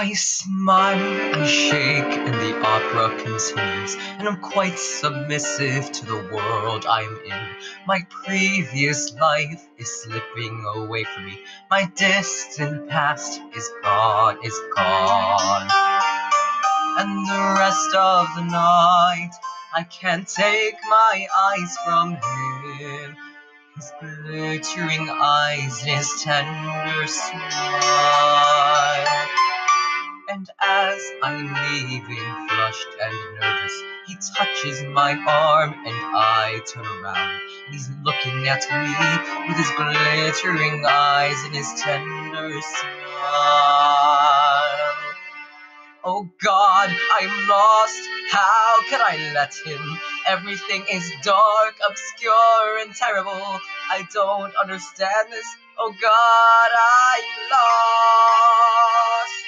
I smile, I shake, and the opera continues. And I'm quite submissive to the world I'm in. My previous life is slipping away from me. My distant past is gone, is gone. And the rest of the night, I can't take my eyes from him. His glittering eyes and his tender smile. And as I'm leaving, flushed and nervous, he touches my arm and I turn around. And he's looking at me with his glittering eyes and his tender smile. Oh God, I'm lost. How can I let him? Everything is dark, obscure, and terrible. I don't understand this. Oh God, I'm lost.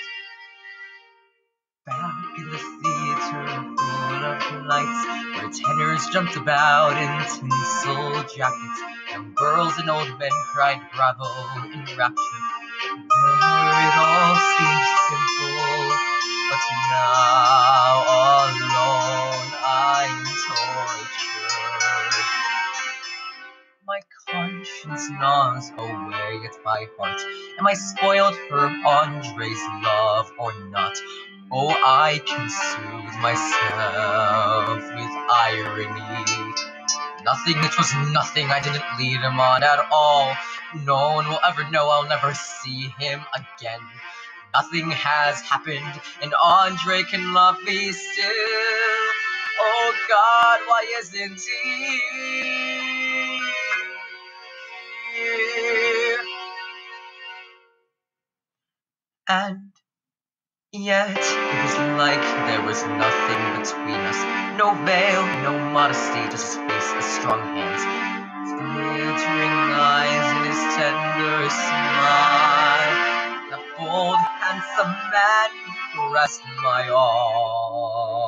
Back in the theater full of lights, where tenors jumped about in tinsel jackets, and girls and old men cried bravo in rapture. There it all seemed simple, but now conscience gnaws away at my heart. Am I spoiled for Andrey's love or not? Oh, I can soothe myself with irony. Nothing, it was nothing, I didn't lead him on at all. No one will ever know I'll never see him again. Nothing has happened, and Andre can love me still. Oh God, why isn't he? And Yet it was like there was nothing between us. No veil, no modesty, just his face, his strong hands, his glittering eyes, and his tender smile. The bold, handsome man who pressed my arm.